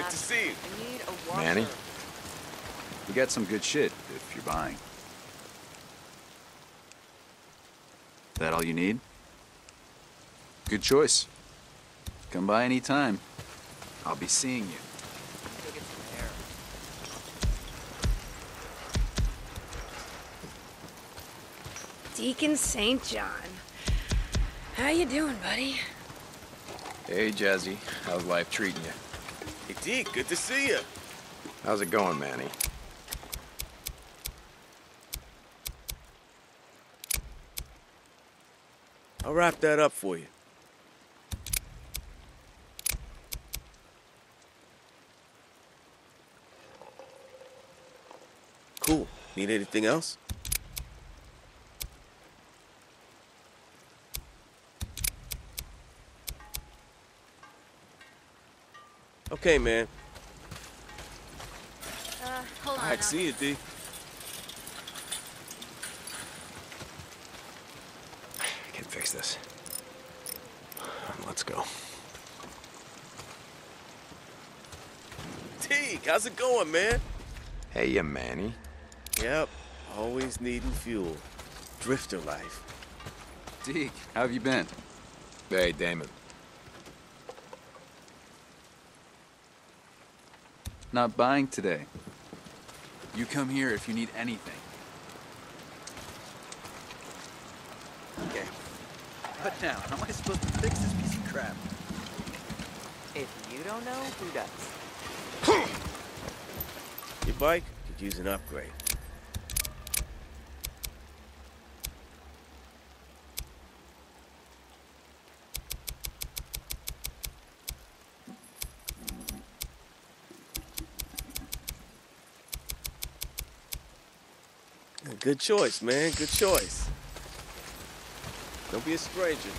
Good to see you. I need a washer. Manny? We got some good shit, if you're buying. That all you need? Good choice. Come by any time. I'll be seeing you. Go get some air. Deacon St. John. How you doing, buddy? Hey, Jazzy. How's life treating you? Hey, Deke, good to see you. How's it going, Manny? I'll wrap that up for you. Cool. Need anything else? Okay, man. Uh, hold on. I can see you, D. I can fix this. Let's go. Deke, how's it going, man? Hey, you Manny. Yep, always needing fuel. Drifter life. Deke, how have you been? Hey, Damon. Not buying today. You come here if you need anything. Okay. What now? How am I supposed to fix this piece of crap? If you don't know, who does? Your bike could use an upgrade. Good choice, man. Good choice. Don't be a stranger.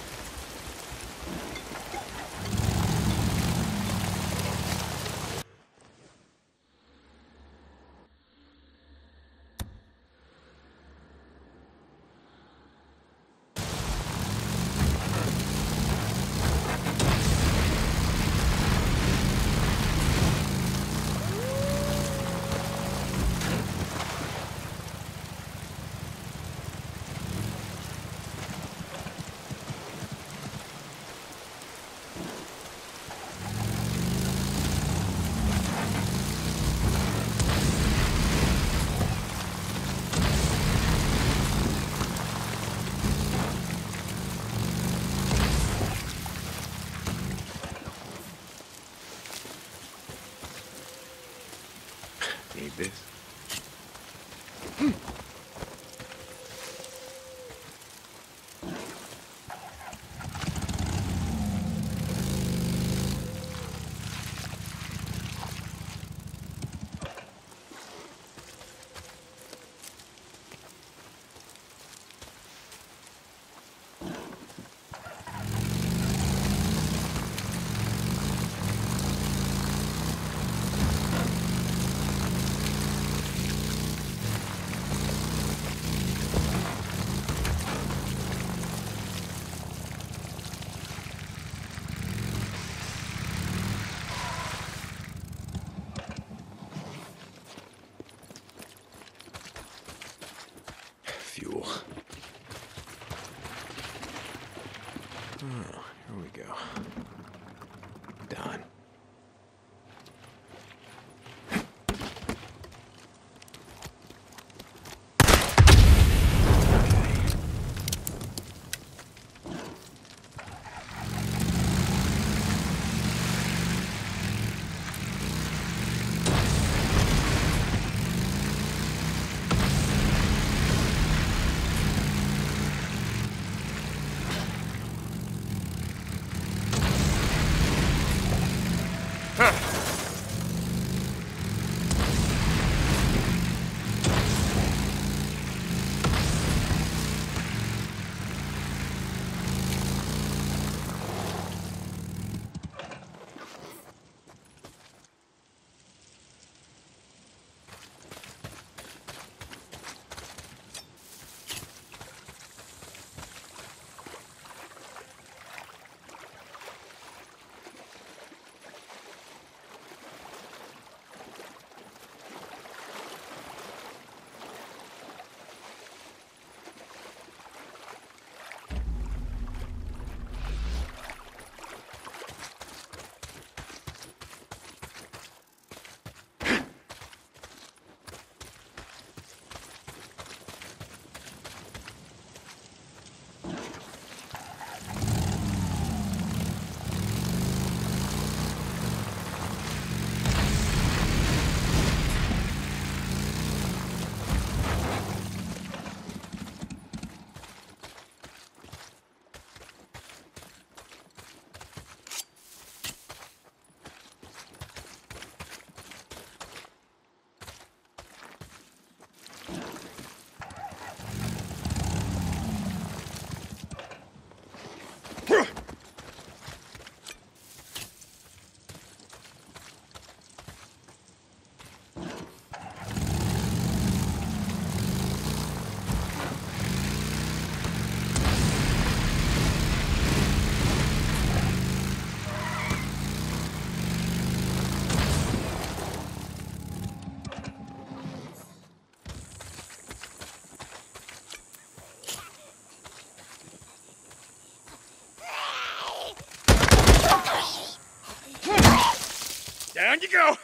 Go.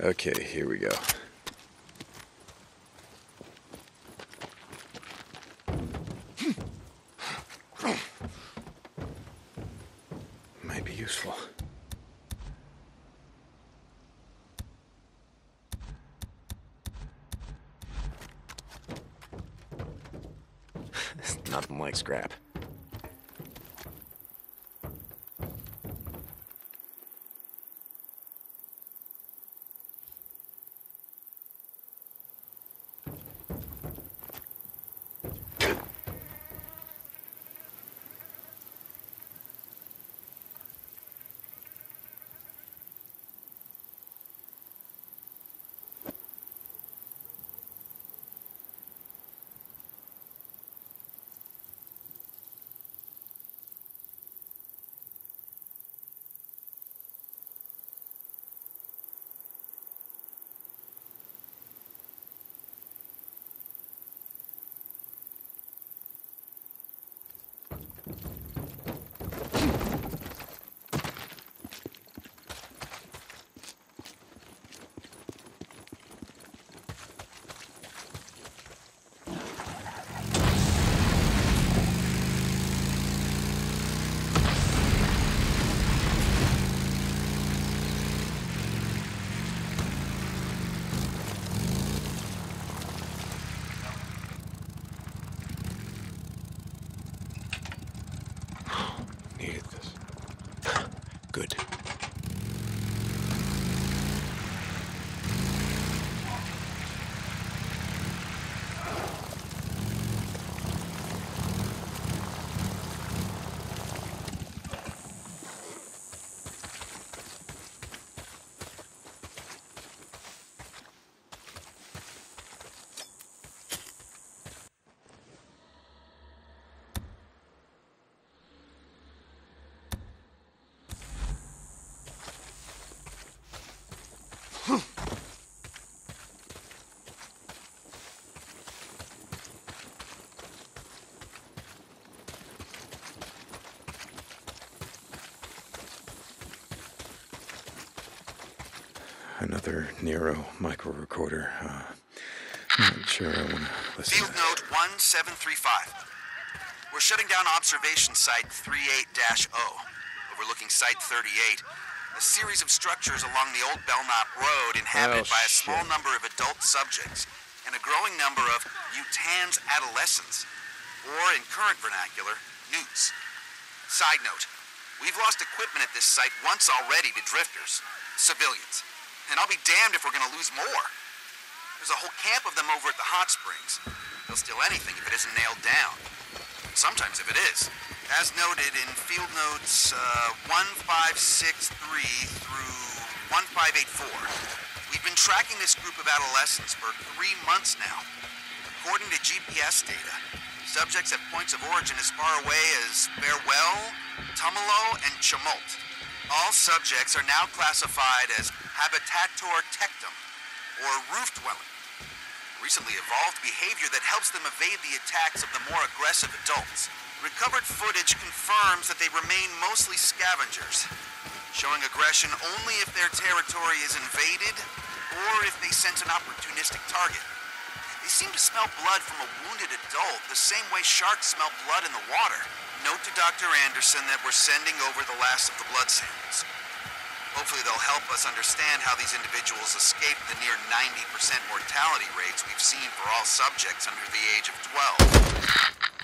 Okay, here we go. Might be useful. Nothing like scrap. Another Nero micro recorder. Uh, not sure I want to listen. Field note 1735. We're shutting down observation site 38-0, overlooking site 38. A series of structures along the old Belknap Road inhabited Oh, by a small shit. number of adult subjects and a growing number of Utans adolescents, or in current vernacular, newts. Side note, we've lost equipment at this site once already to drifters, civilians. And I'll be damned if we're gonna lose more. There's a whole camp of them over at the hot springs. They'll steal anything if it isn't nailed down. Sometimes if it is. As noted in field notes uh, 1563 through 1584, we've been tracking this group of adolescents for three months now. According to GPS data, subjects have points of origin as far away as Farewell, Tumalo, and Chemult. All subjects are now classified as habitator tectum, or roof dwelling. Recently evolved behavior that helps them evade the attacks of the more aggressive adults. Recovered footage confirms that they remain mostly scavengers, showing aggression only if their territory is invaded or if they sense an opportunistic target. They seem to smell blood from a wounded adult the same way sharks smell blood in the water. Note to Dr. Anderson that we're sending over the last of the blood samples. Hopefully they'll help us understand how these individuals escaped the near 90% mortality rates we've seen for all subjects under the age of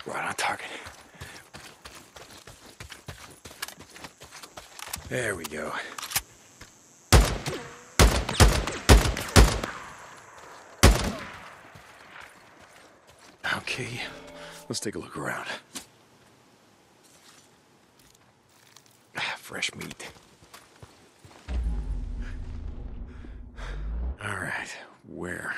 12. Right on target. There we go. Okay, let's take a look around. Ah, Fresh meat. All right, where?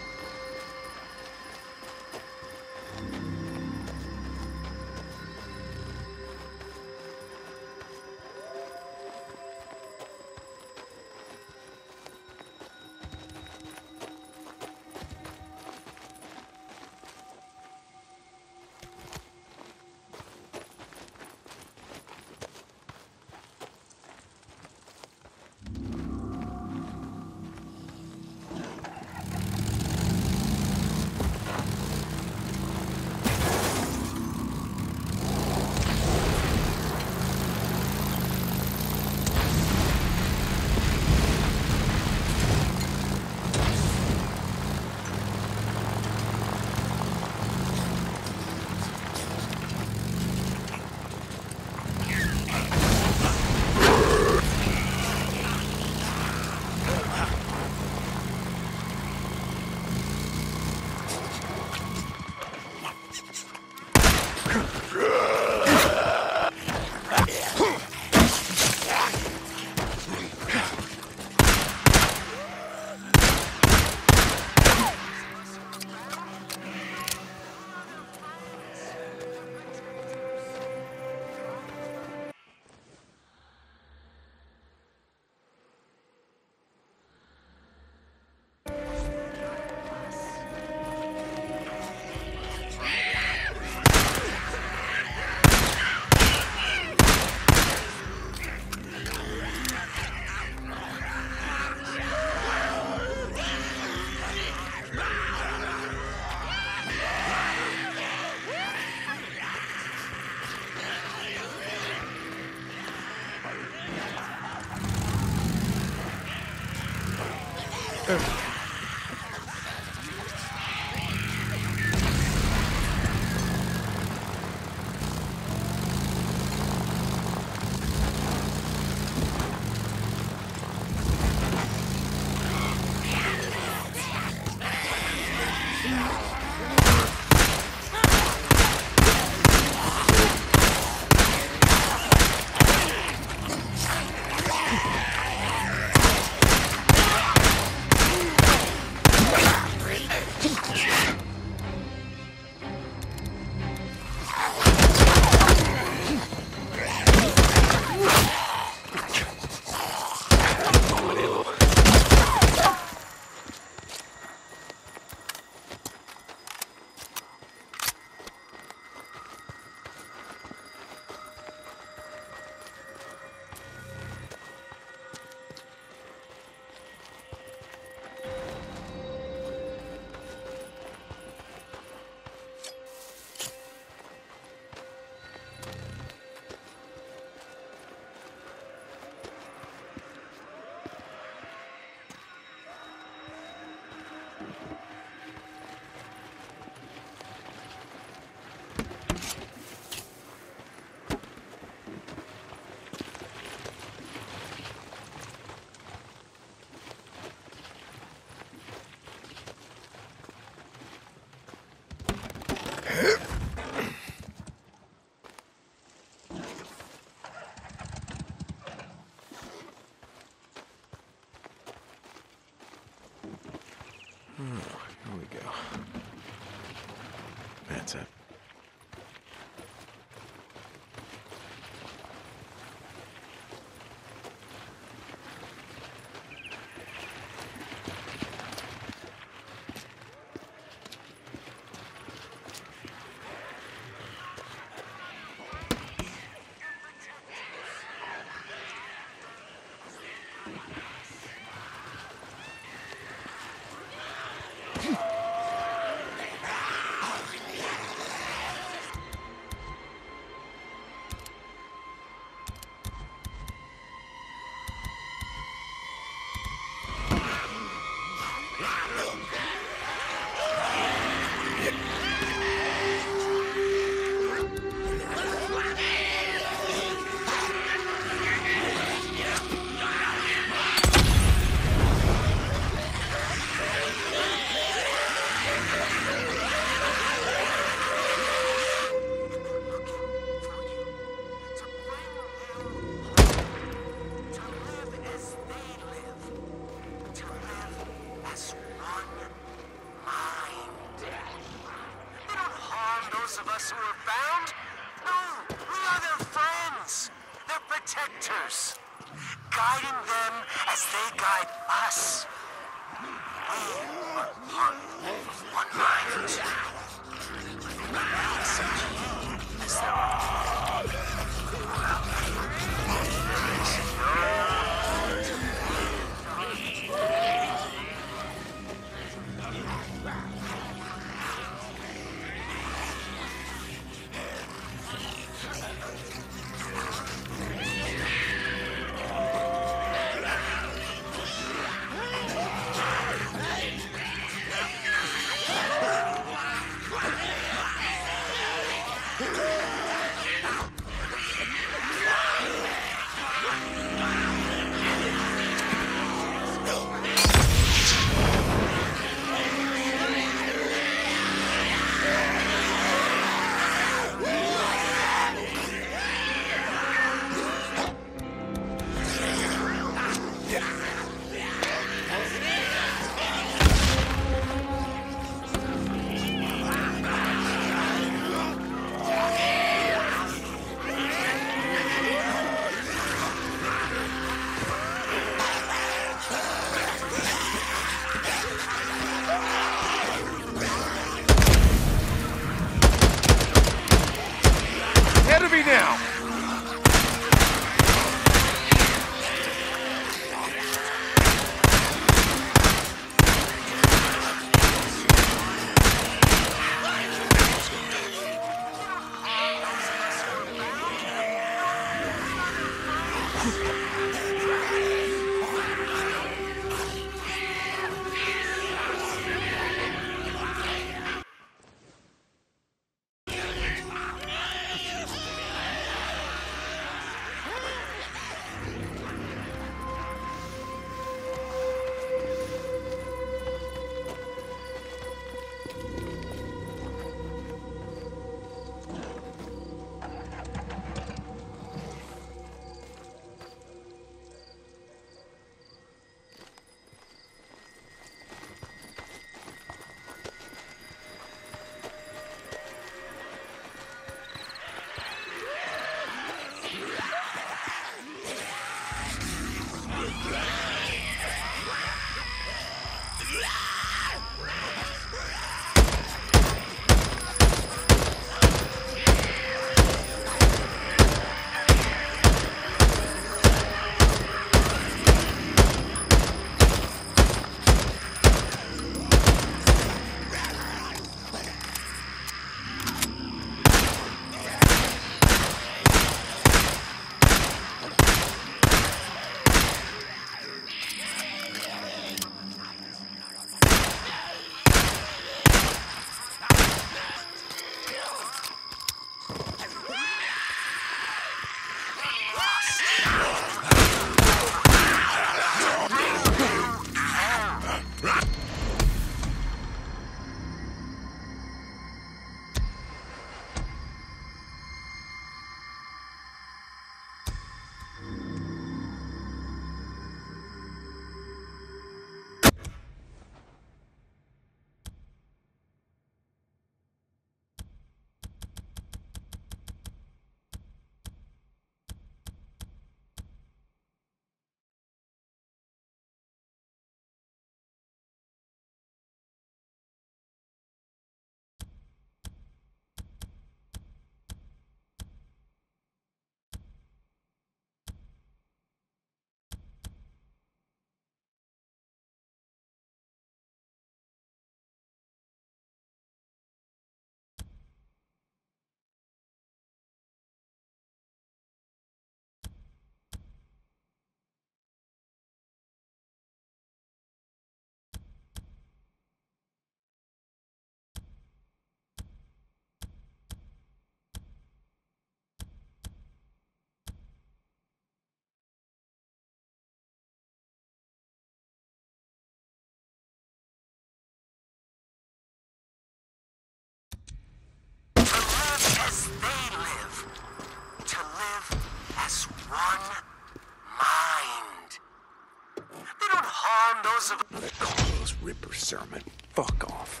Harm those of Another Carlos Ripper sermon. Fuck off.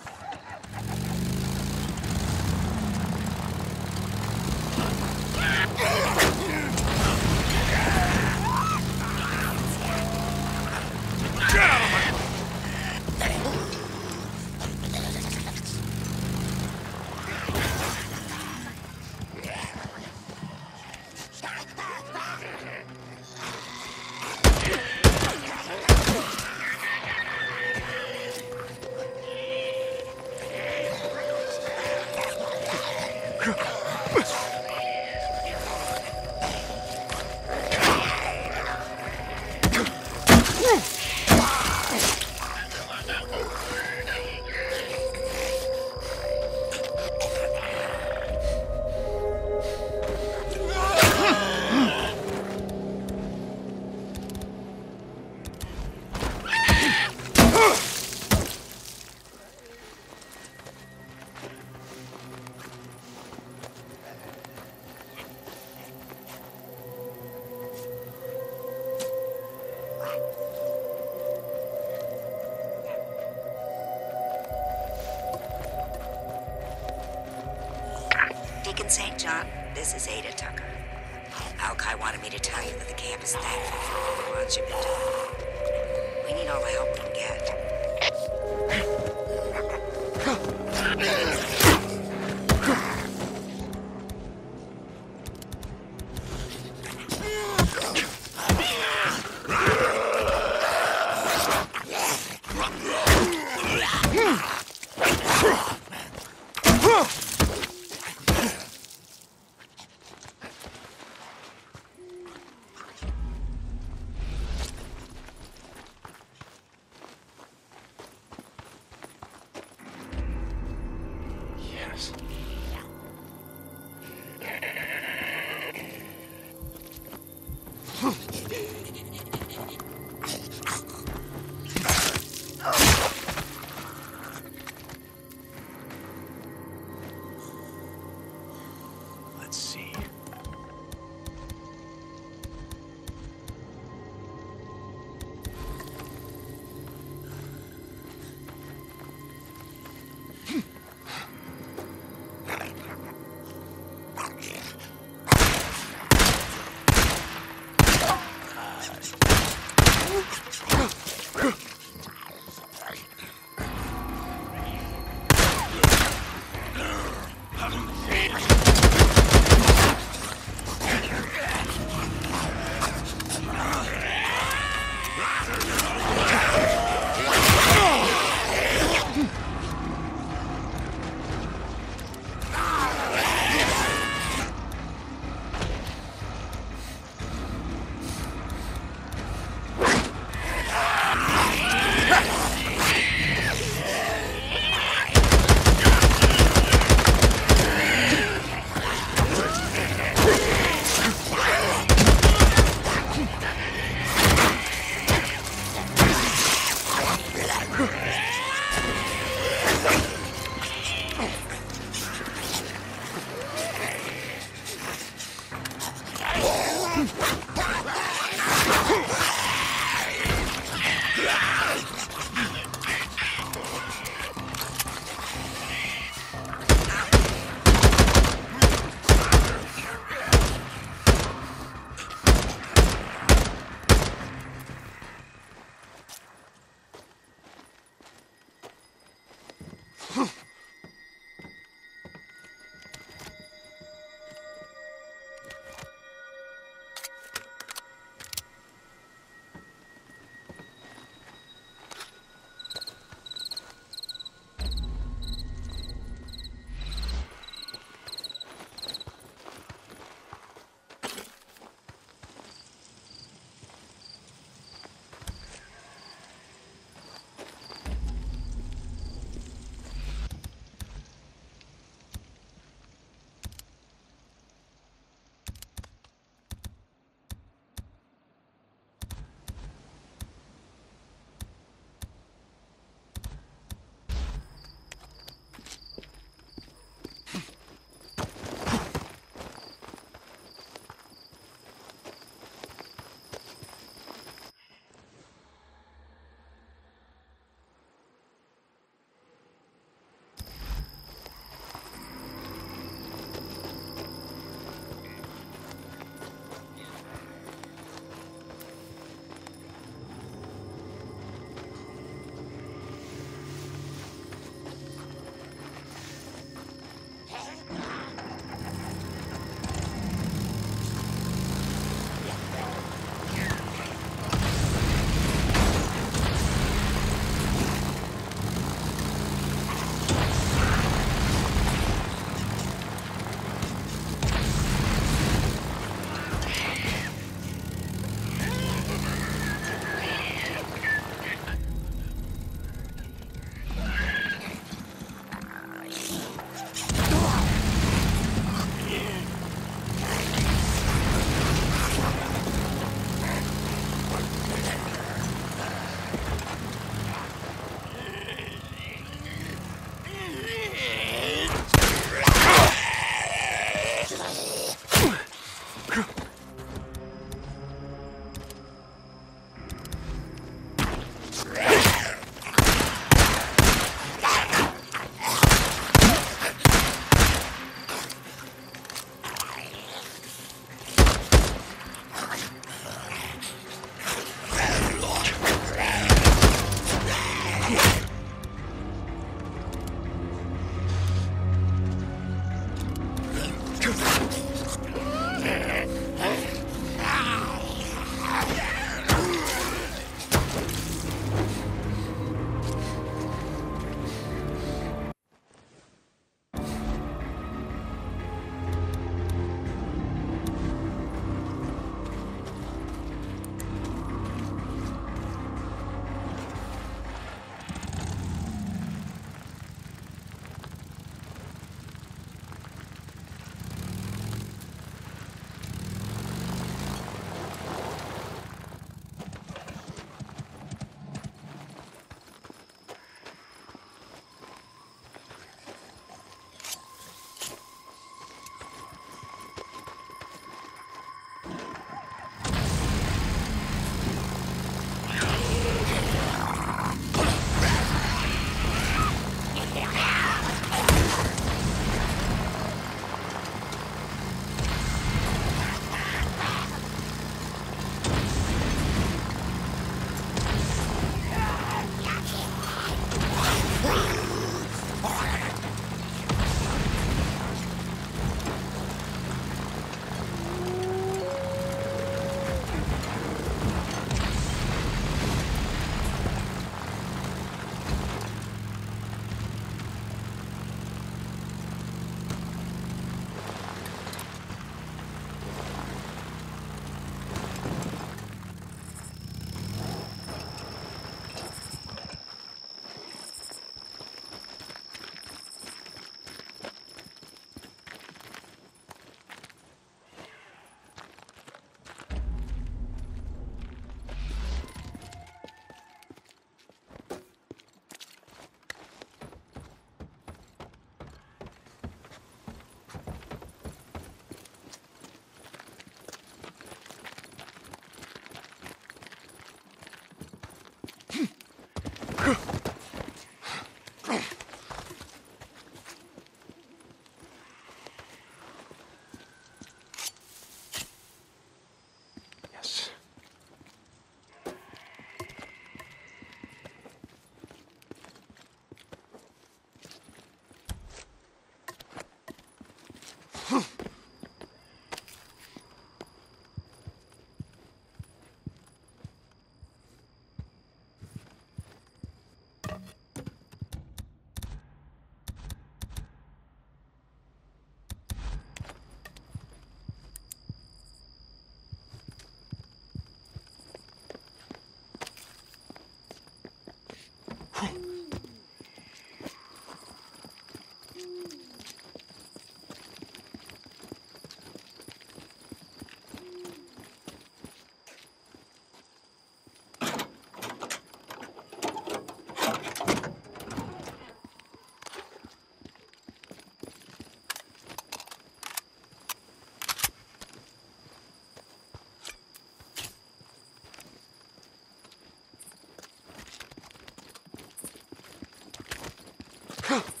Oh.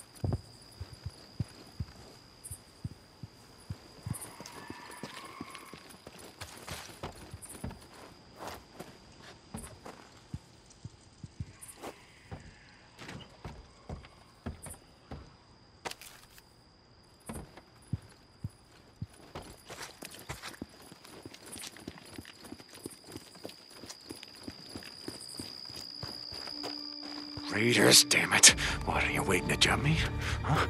Raiders, damn it. What, are you waiting to jump me? Huh?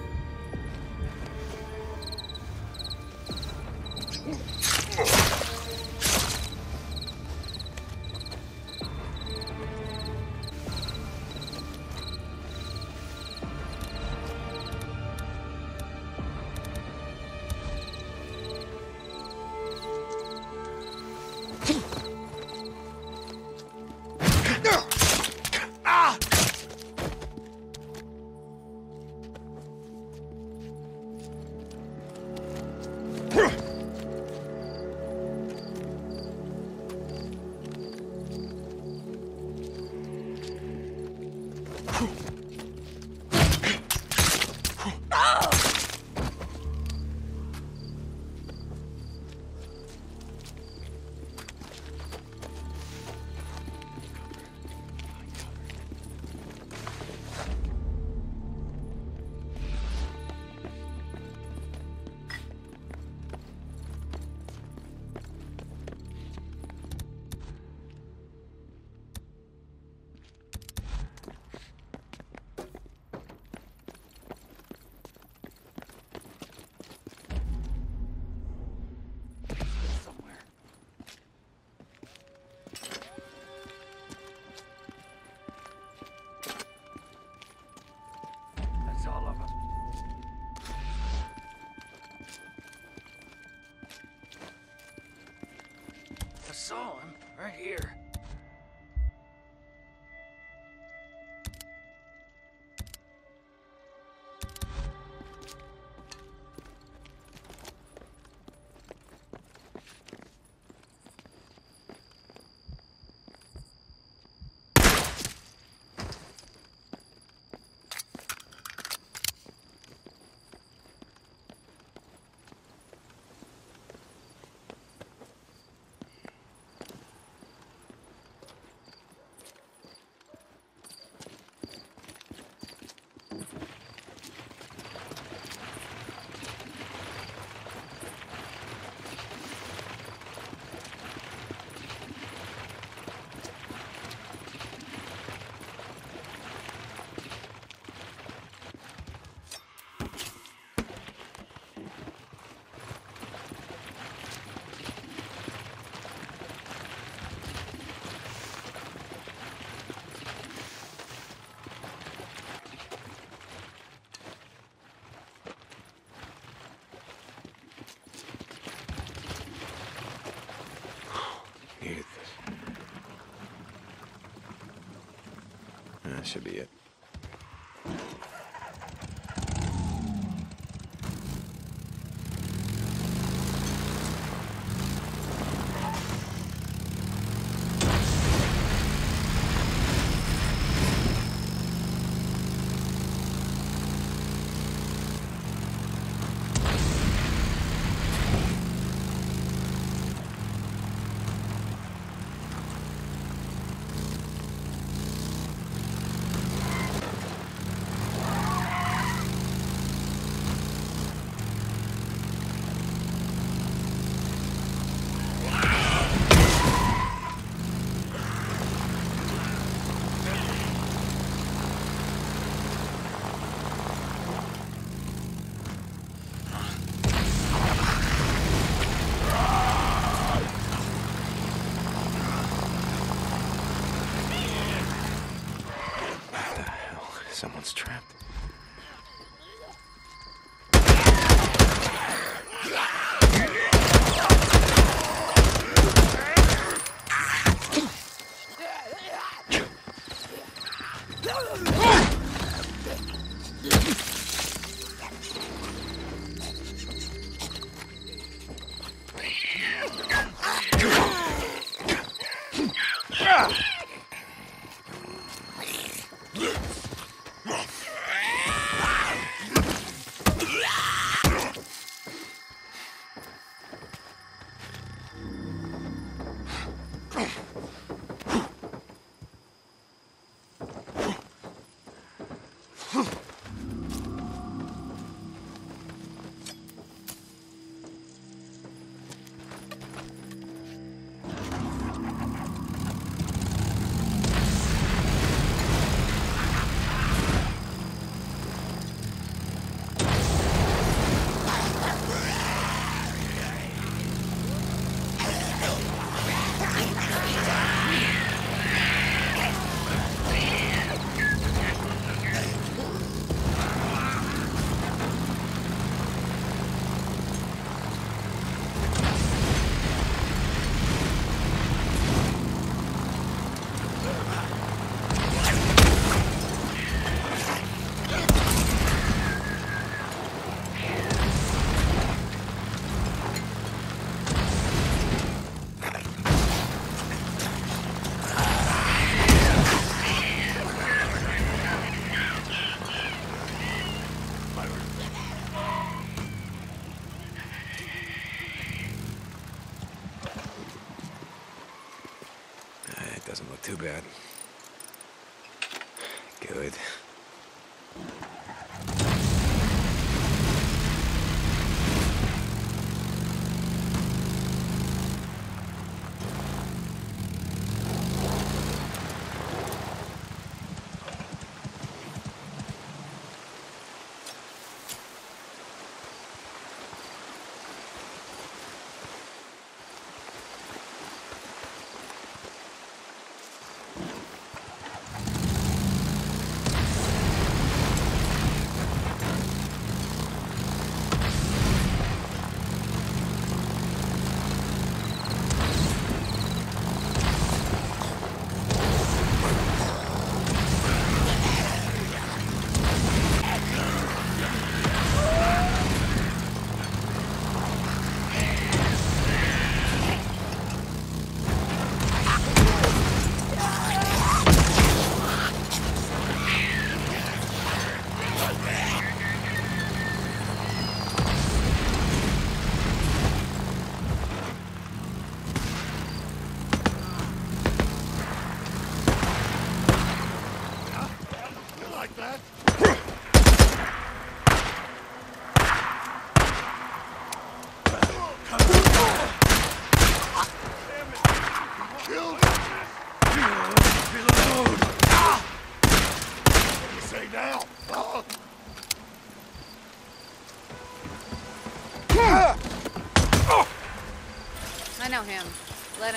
Here. That should be it. What the hell? Someone's trapped.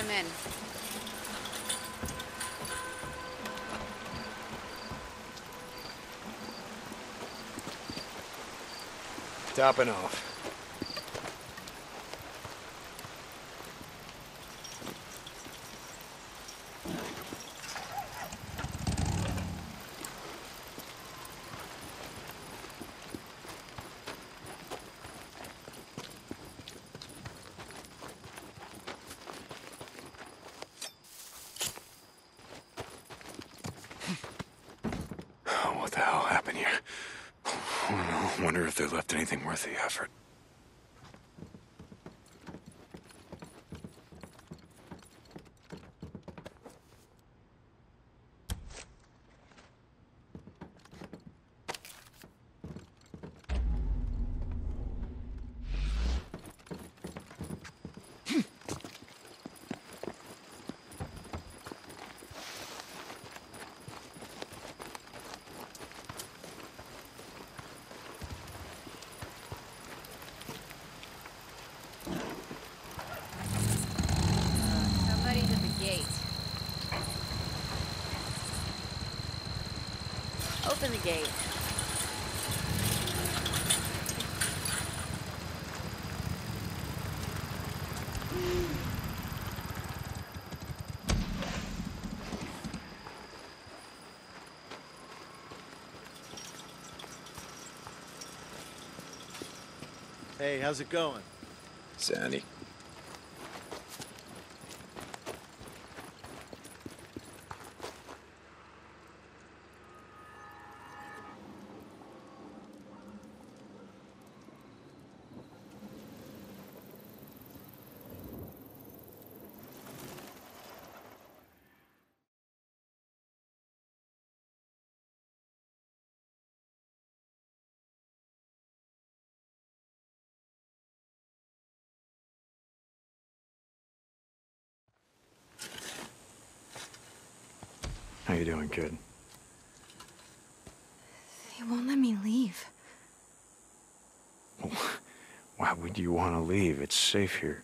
Him in. Topping off. Oh, what the hell happened here? I don't know. Wonder if they left anything worth the effort. Somebody's at the gate. Open the gate. Hey, how's it going? Sandy. You doing, kid? They won't let me leave. Why would you want to leave? It's safe here.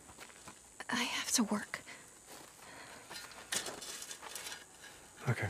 I have to work. Okay. Okay.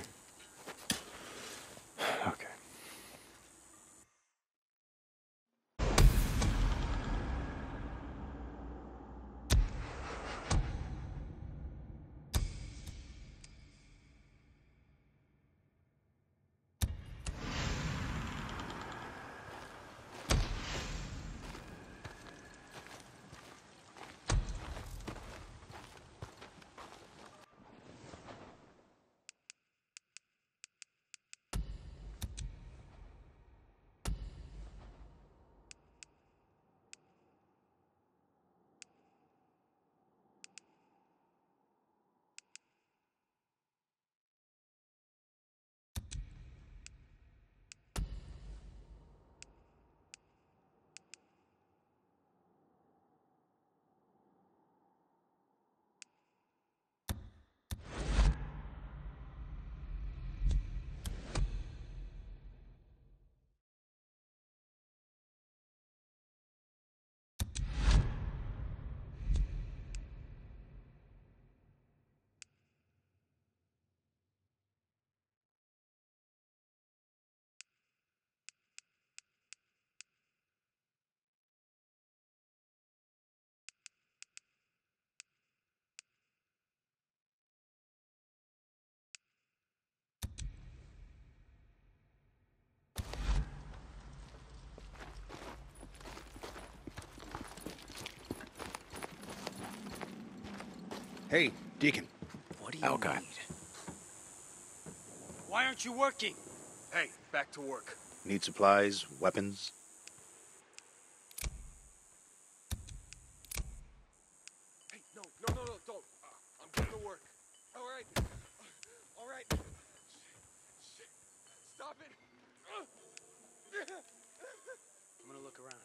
Hey, Deacon. What do you Alki. need? Why aren't you working? Hey, back to work. Need supplies, weapons? Hey, no, no, no, no, don't. Uh, I'm getting to work. All right. All right. Shit. Stop it. I'm gonna look around.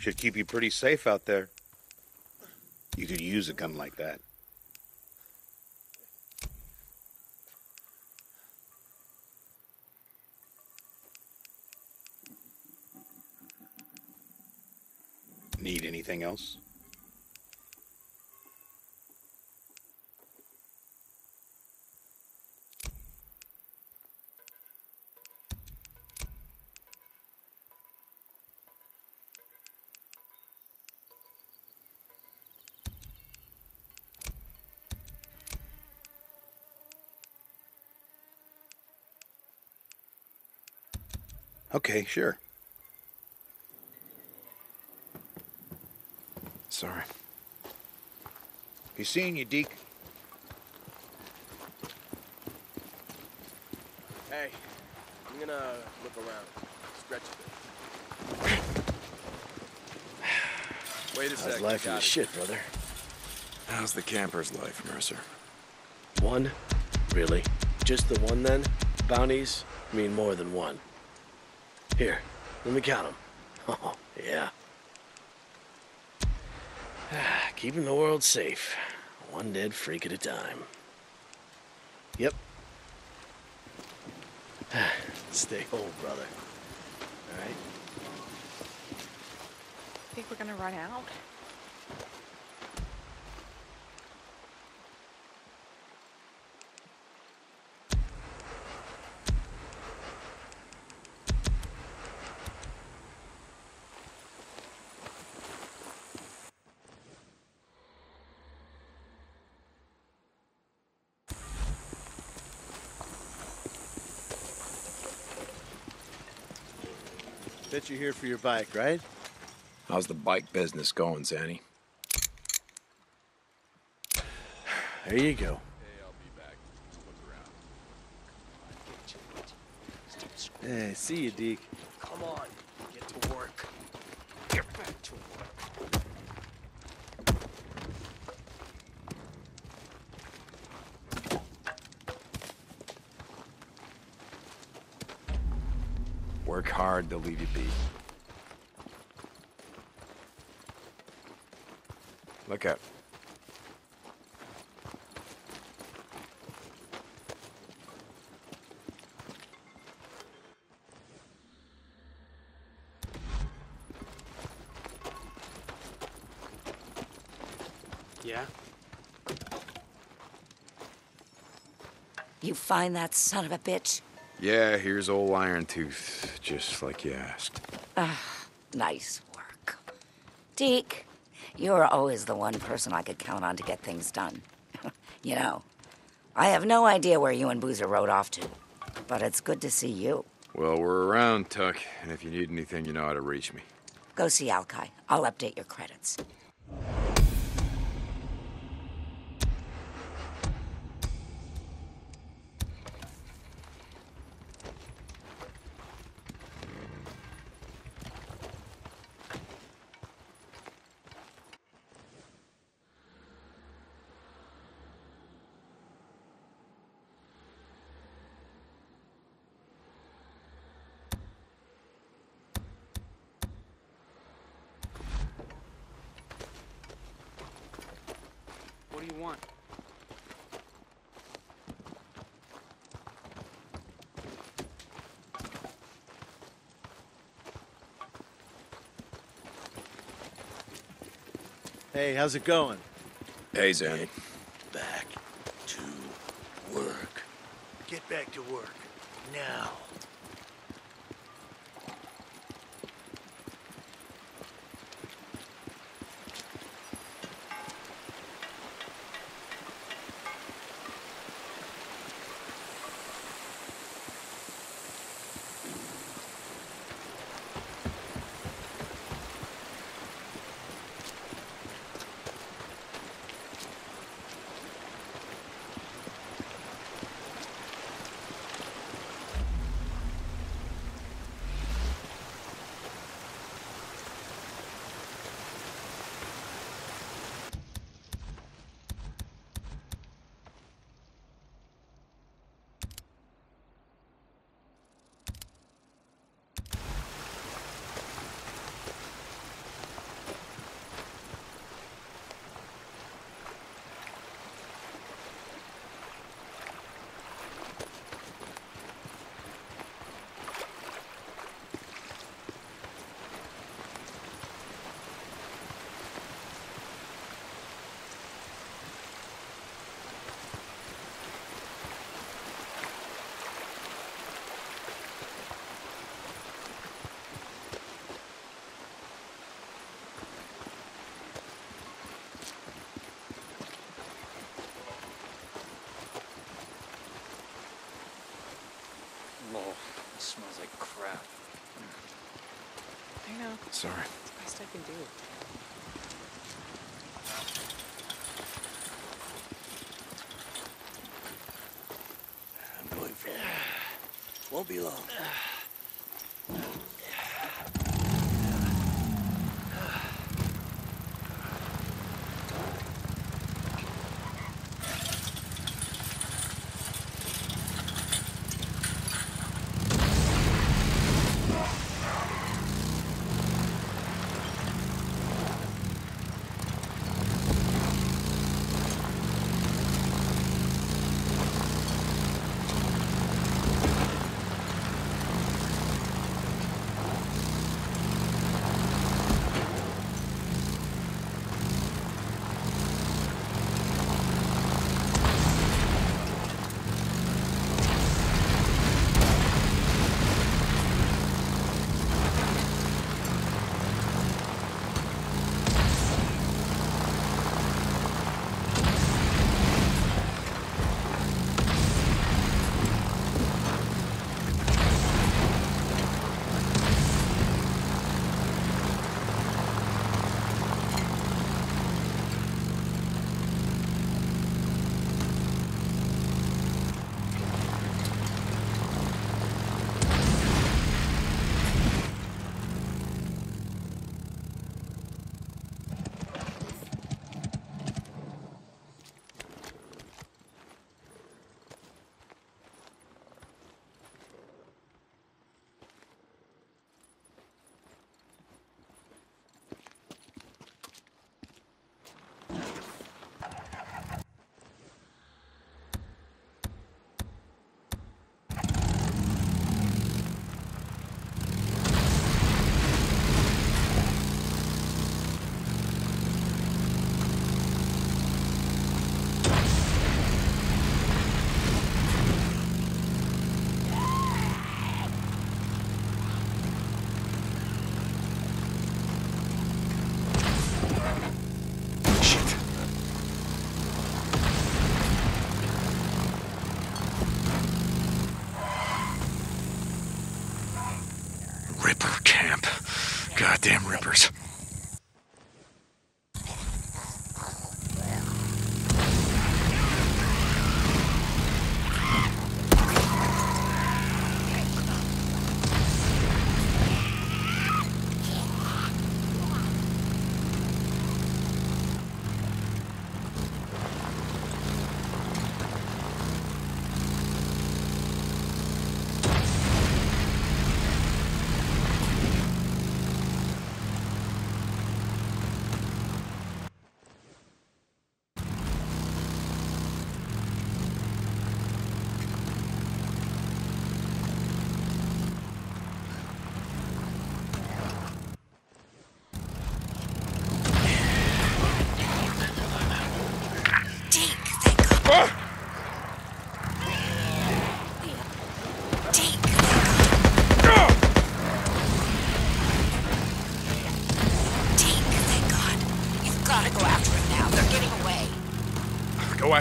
Should keep you pretty safe out there. You could use a gun like that. Need anything else? Okay, sure. Sorry. Be seeing you, Deke. Hey, I'm gonna look around. Stretch a bit. Wait a How's second. life in got the it. shit, brother? How's the camper's life, Mercer? One? Really? Just the one then? Bounties mean more than one. Here, let me count them. Oh, yeah. Ah, keeping the world safe. One dead freak at a time. Yep. Stay whole, brother. Alright? I Think we're gonna run out? Bet you're here for your bike, right? How's the bike business going, Zanny? There you go. Hey, see you, Deke. Come on, get to work. Get back to work. Work hard, they'll leave you be. Look out. Yeah? You find that son of a bitch? Yeah, here's old Iron Tooth, just like you asked. Ah, nice work. Deke, you're always the one person I could count on to get things done. you know, I have no idea where you and Boozer rode off to, but it's good to see you. Well, we're around, Tuck, and if you need anything, you know how to reach me. Go see Alki. I'll update your credits. Hey, how's it going? Hey, Zanny. Back to work. Get back to work. Now. Sorry. It's the best I can do. I'm going for it. Won't be long.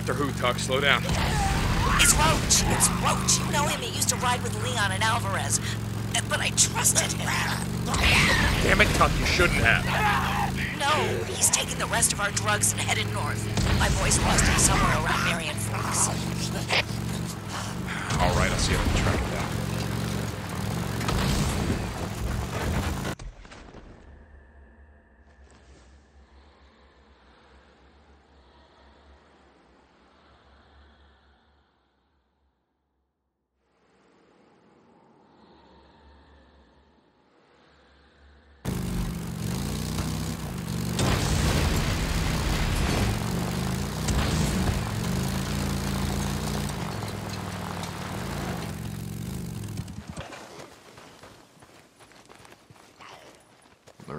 After who, Tuck? Slow down. It's Roach. It's Roach. You know him. He used to ride with Leon and Alvarez. But I trusted him. Damn it, Tuck, you shouldn't have. No, he's taking the rest of our drugs and headed north. My boys lost him somewhere around Marion Forks. All right, I'll see you I can track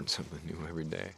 Learn something new every day.